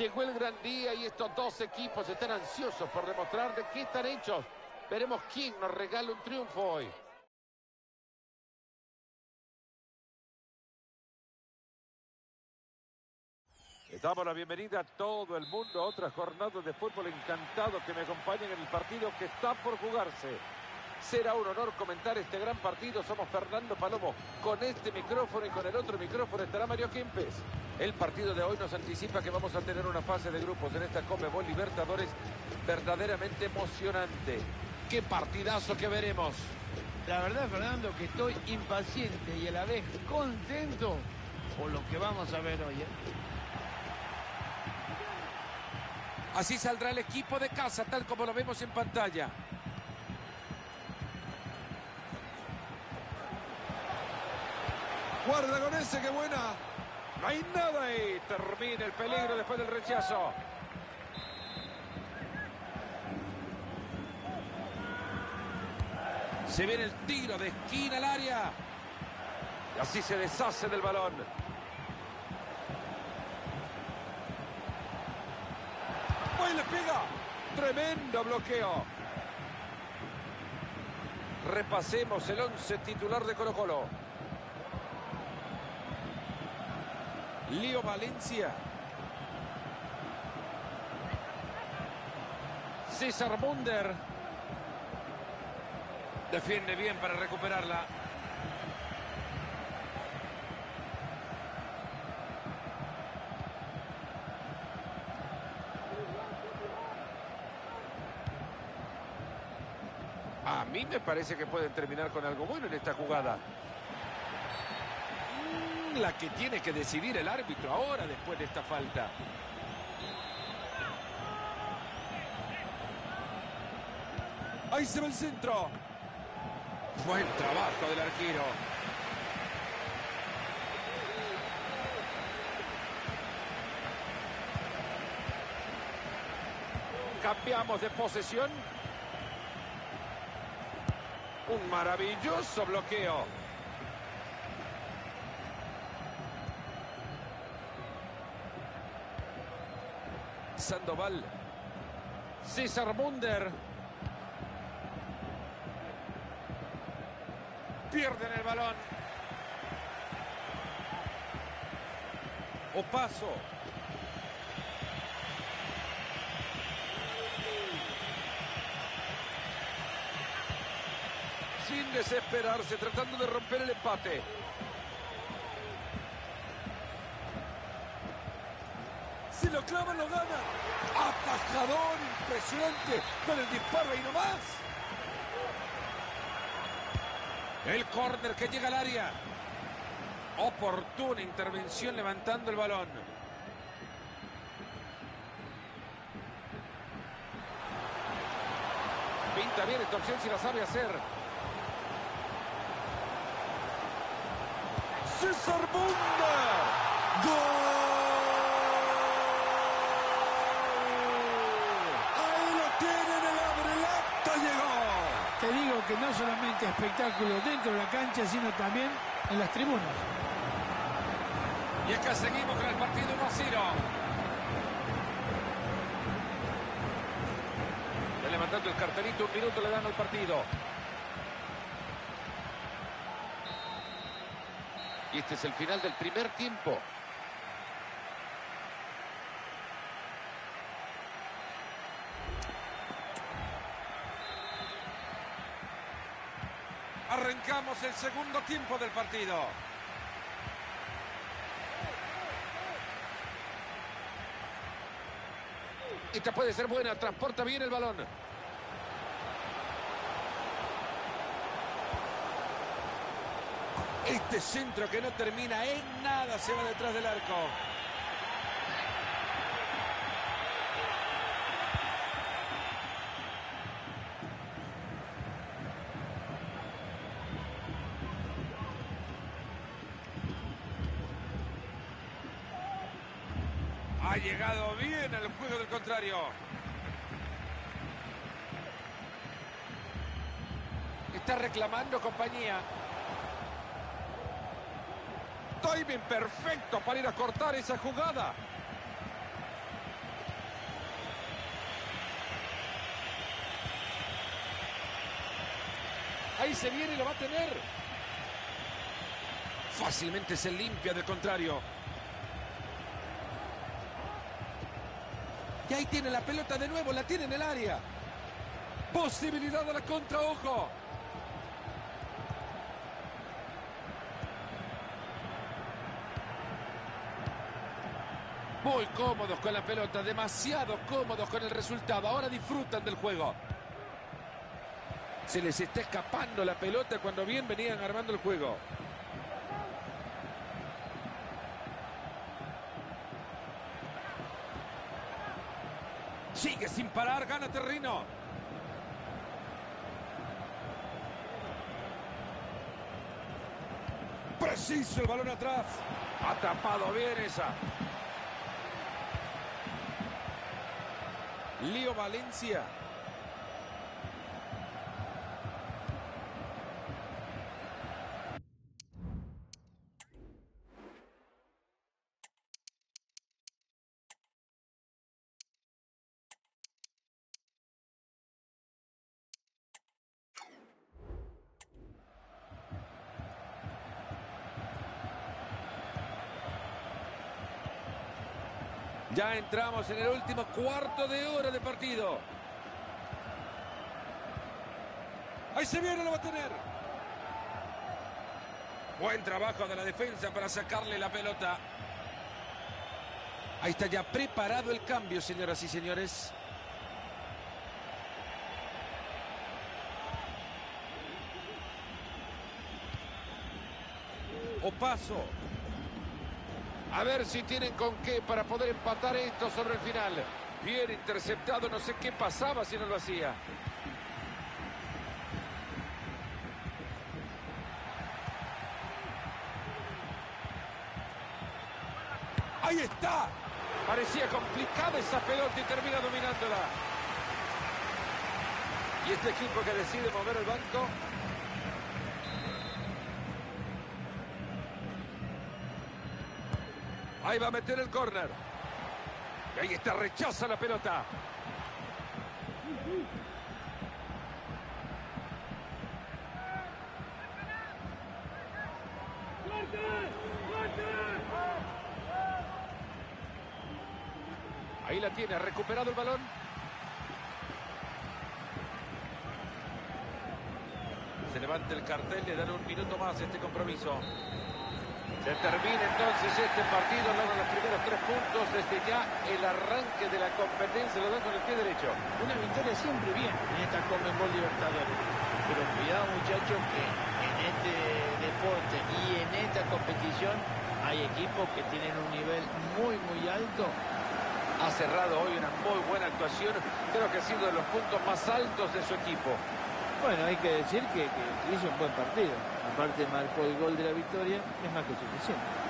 Llegó el gran día y estos dos equipos están ansiosos por demostrar de qué están hechos. Veremos quién nos regala un triunfo hoy. Les damos la bienvenida a todo el mundo a otra jornada de fútbol encantado que me acompañen en el partido que está por jugarse. Será un honor comentar este gran partido. Somos Fernando Palomo. Con este micrófono y con el otro micrófono estará Mario Kempes. El partido de hoy nos anticipa que vamos a tener una fase de grupos en esta Comebol Libertadores verdaderamente emocionante. ¡Qué partidazo que veremos! La verdad, Fernando, que estoy impaciente y a la vez contento por lo que vamos a ver hoy. ¿eh? Así saldrá el equipo de casa, tal como lo vemos en pantalla. Guarda con ese, qué buena. No hay nada ahí. Termina el peligro después del rechazo. Se viene el tiro de esquina al área. Y así se deshace del balón. ¡Uy, le pega! Tremendo bloqueo. Repasemos el once titular de Colo Colo. Lío Valencia. César Munder. Defiende bien para recuperarla. A mí me parece que pueden terminar con algo bueno en esta jugada. La que tiene que decidir el árbitro ahora después de esta falta. Ahí se va el centro. Buen trabajo del arquero. Cambiamos de posesión. Un maravilloso bloqueo. Sandoval. César Munder. Pierden el balón. Opaso. Sin desesperarse, tratando de romper el empate. Si lo gana. Atajador impresionante con el disparo ahí nomás. El córner que llega al área. Oportuna intervención levantando el balón. Pinta bien esta opción si la sabe hacer. César Munder. ¡Gol! No solamente espectáculo dentro de la cancha, sino también en las tribunas. Y acá seguimos con el partido 1 a 0. Ya levantando el cartelito, un minuto le dan al partido. Y este es el final del primer tiempo. Arrancamos el segundo tiempo del partido. Esta puede ser buena, transporta bien el balón. Este centro que no termina en nada se va detrás del arco. llegado bien al juego del contrario. Está reclamando compañía. Timing perfecto para ir a cortar esa jugada. Ahí se viene y lo va a tener. Fácilmente se limpia del contrario. Y ahí tiene la pelota de nuevo, la tiene en el área. Posibilidad de la contra, ojo. Muy cómodos con la pelota, demasiado cómodos con el resultado. Ahora disfrutan del juego. Se les está escapando la pelota cuando bien venían armando el juego. Sigue sin parar, gana terreno. Preciso el balón atrás. Ha tapado bien esa. Lío Valencia. Ya entramos en el último cuarto de hora de partido. Ahí se viene, lo va a tener. Buen trabajo de la defensa para sacarle la pelota. Ahí está ya preparado el cambio, señoras y señores. O paso. A ver si tienen con qué para poder empatar esto sobre el final. Bien interceptado, no sé qué pasaba si no lo hacía. Ahí está. Parecía complicada esa pelota y termina dominándola. Y este equipo que decide mover el banco Ahí va a meter el córner. Y ahí está, rechaza la pelota. Ahí la tiene, ha recuperado el balón. Se levanta el cartel, le dan un minuto más este compromiso. Se termina entonces este partido, logran los primeros tres puntos desde ya el arranque de la competencia, lo dan con el pie derecho. Una victoria siempre bien en esta Conmebol Libertadores. Pero cuidado muchachos que en este deporte y en esta competición hay equipos que tienen un nivel muy muy alto. Ha cerrado hoy una muy buena actuación, creo que ha sido de los puntos más altos de su equipo. Bueno, hay que decir que, que hizo un buen partido. Aparte marcó el gol de la victoria, es más que suficiente.